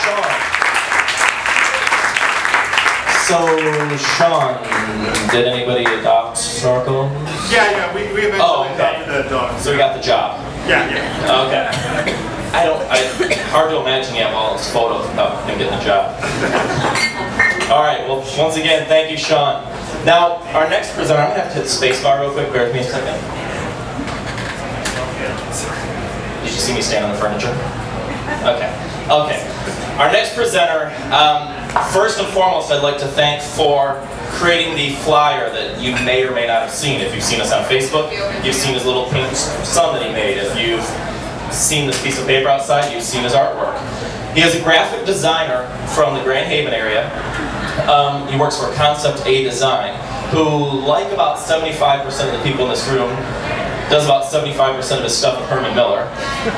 Sean. So, Sean, did anybody adopt snorkels? Yeah, yeah, we, we eventually Oh, okay. adopted a dog. So we got the job. Yeah, yeah. Okay. I don't, I, hard to imagine you have all those photos without him getting the job. All right, well, once again, thank you, Sean. Now, our next presenter, I'm gonna have to hit the space bar real quick, bear with me a second. Did you see me stand on the furniture? Okay, okay. Our next presenter, um, first and foremost, I'd like to thank for creating the flyer that you may or may not have seen. If you've seen us on Facebook, you've seen his little pink sun that he made. If you've seen this piece of paper outside, you've seen his artwork. He is a graphic designer from the Grand Haven area. Um, he works for Concept A Design, who, like about 75% of the people in this room, does about 75% of his stuff with Herman Miller.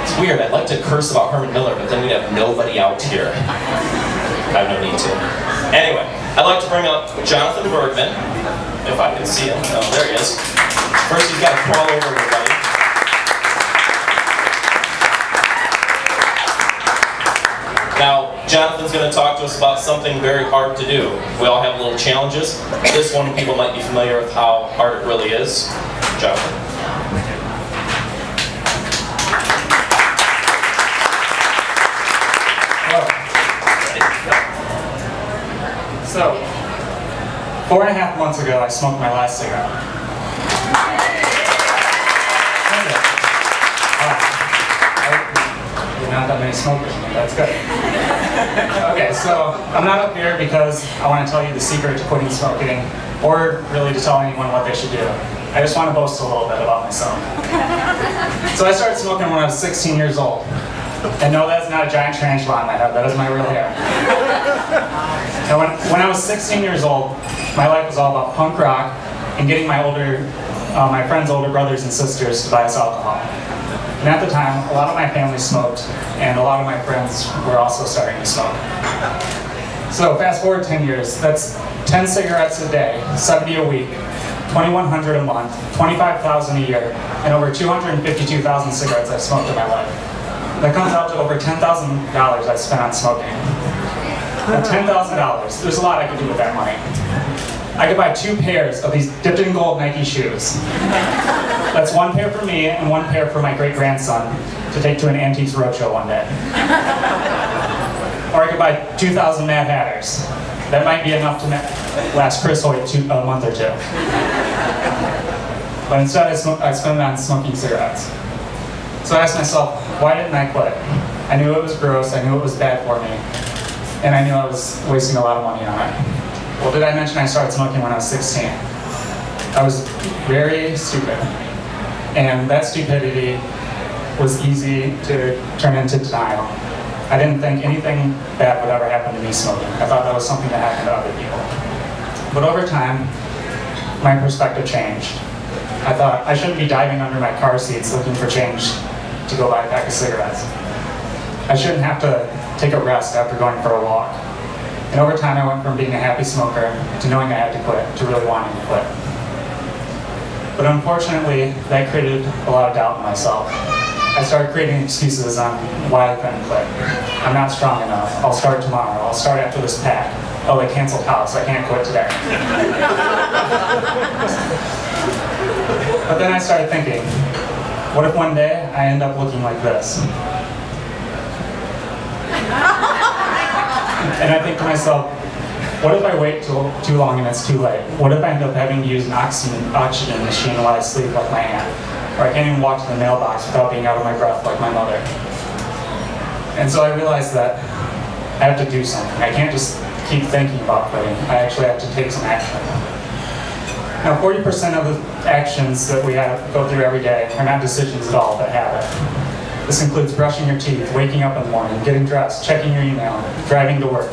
It's weird, I'd like to curse about Herman Miller, but then we'd have nobody out here. I have no need to. Anyway, I'd like to bring up Jonathan Bergman, if I can see him. Oh, there he is. First, he's got to crawl over everybody. Now, Jonathan's going to talk to us about something very hard to do. We all have little challenges. This one, people might be familiar with how hard it really is. Jonathan. Four and a half months ago, I smoked my last cigarette. Not that many smokers, that's good. Okay, so I'm not up here because I want to tell you the secret to quitting smoking, or really to tell anyone what they should do. I just want to boast a little bit about myself. So I started smoking when I was 16 years old. And no, that's not a giant tarantula on my head, that is my real hair. And when, when I was 16 years old, my life was all about punk rock and getting my older, uh, my friends' older brothers and sisters to buy us alcohol. And at the time, a lot of my family smoked, and a lot of my friends were also starting to smoke. So fast forward 10 years, that's 10 cigarettes a day, 70 a week, 2,100 a month, 25,000 a year, and over 252,000 cigarettes I've smoked in my life. That comes out to over $10,000 I've spent on smoking. Now, $10,000, there's a lot I could do with that money. I could buy two pairs of these dipped in gold Nike shoes. That's one pair for me and one pair for my great grandson to take to an Antiques Roadshow one day. Or I could buy 2,000 Mad Hatters. That might be enough to last Chris Hoyt two, a month or two. But instead, I, smoke, I spend it on smoking cigarettes. So I asked myself, why didn't I quit? I knew it was gross, I knew it was bad for me, and I knew I was wasting a lot of money on it. Well, did I mention I started smoking when I was 16? I was very stupid, and that stupidity was easy to turn into denial. I didn't think anything bad would ever happen to me smoking. I thought that was something that happened to other people. But over time, my perspective changed. I thought I shouldn't be diving under my car seats looking for change to go buy a pack of cigarettes. I shouldn't have to take a rest after going for a walk. And over time, I went from being a happy smoker to knowing I had to quit to really wanting to quit. But unfortunately, that created a lot of doubt in myself. I started creating excuses on why I couldn't quit. I'm not strong enough. I'll start tomorrow. I'll start after this pack. Oh, they canceled house. I can't quit today. but then I started thinking, what if one day I end up looking like this? And I think to myself, what if I wait till too long and it's too late? What if I end up having to use an oxygen, oxygen machine while I sleep like my aunt? Or I can't even walk to the mailbox without being out of my breath like my mother. And so I realized that I have to do something. I can't just keep thinking about quitting. I actually have to take some action. Now, 40% of the actions that we have, go through every day are not decisions at all, but habit. This includes brushing your teeth, waking up in the morning, getting dressed, checking your email, driving to work.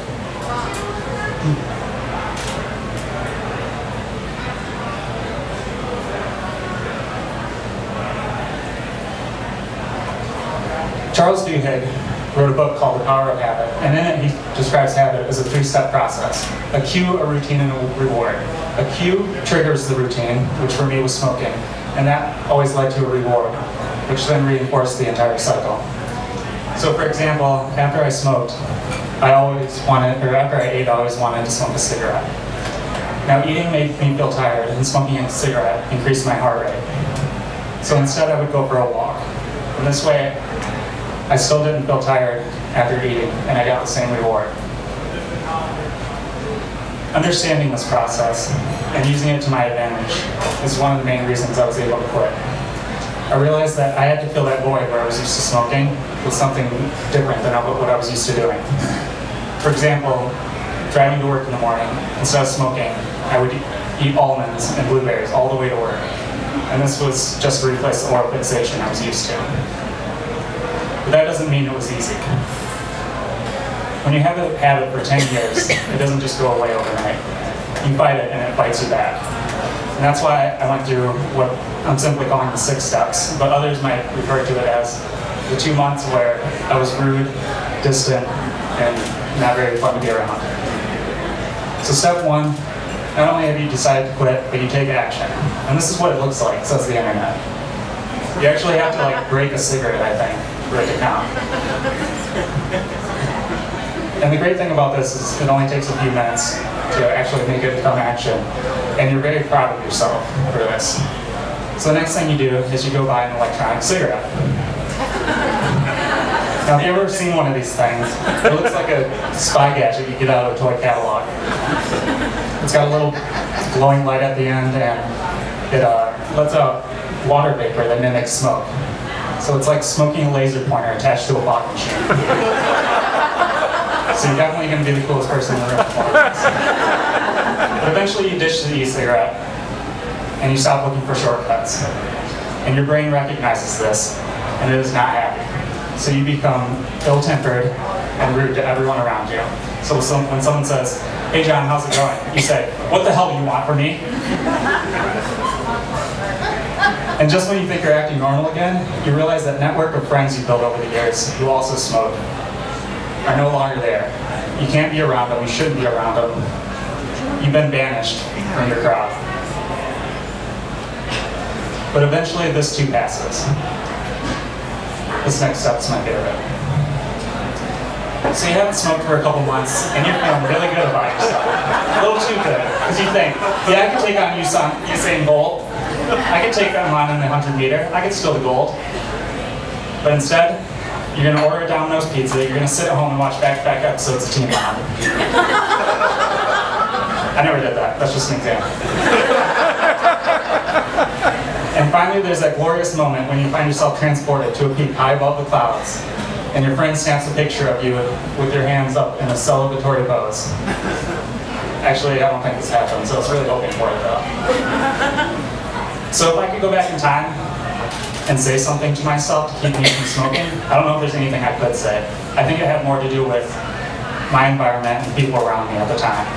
Charles Duhigg wrote a book called The Power of Habit, and in it he describes habit as a three-step process. A cue, a routine, and a reward. A cue triggers the routine, which for me was smoking, and that always led to a reward, which then reinforced the entire cycle. So for example, after I smoked, I always wanted, or after I ate, I always wanted to smoke a cigarette. Now eating made me feel tired and smoking a cigarette increased my heart rate. So instead I would go for a walk. And this way, I still didn't feel tired after eating and I got the same reward. Understanding this process and using it to my advantage is one of the main reasons I was able to quit. I realized that I had to fill that void where I was used to smoking with something different than what I was used to doing. For example, driving to work in the morning, instead of smoking, I would eat almonds and blueberries all the way to work. And this was just to replace the oral fixation I was used to. But that doesn't mean it was easy. When you have a habit for 10 years, it doesn't just go away overnight. You fight it and it fights you back. And that's why I went through what I'm simply calling the six steps, but others might refer to it as the two months where I was rude, distant, and not very fun to be around. So step one, not only have you decided to quit, but you take action. And this is what it looks like, says the internet. You actually have to like break a cigarette, I think, for it to count. And the great thing about this is it only takes a few minutes to actually make it become action. And you're very proud of yourself for this. So the next thing you do is you go buy an electronic cigarette. Now, have you ever seen one of these things? It looks like a spy gadget you get out of a toy catalog. It's got a little glowing light at the end, and it uh, lets out water vapor that mimics smoke. So it's like smoking a laser pointer attached to a bottle. So you're definitely going to be the coolest person in the room. But eventually you ditch the e-cigarette, and you stop looking for shortcuts. And your brain recognizes this, and it is not happy. So you become ill-tempered and rude to everyone around you. So when someone says, hey Jon, how's it going? You say, what the hell do you want from me? And just when you think you're acting normal again, you realize that network of friends you built over the years who also smoke are no longer there. You can't be around them, you shouldn't be around them. You've been banished from your crowd. But eventually this too passes. This next step is my favorite. So you haven't smoked for a couple months, and you're feeling really good about yourself. A little too good, because you think, yeah, I can take on Usain, Usain Bolt. I can take them on in the 100 meter. I can steal the gold. But instead, you're going to order a Domino's pizza. You're going to sit at home and watch back-to-back episodes of Teen Mom. I never did that. That's just an example. And finally, there's that glorious moment when you find yourself transported to a peak high above the clouds, and your friend snaps a picture of you with your hands up in a celebratory pose. Actually, I don't think this happened, so I was really hoping for it though. So if I could go back in time and say something to myself to keep me from smoking, I don't know if there's anything I could say. I think it had more to do with my environment and people around me at the time.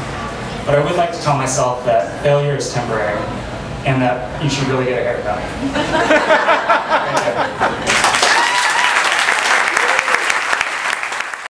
But I would like to tell myself that failure is temporary and that you should really get a haircut.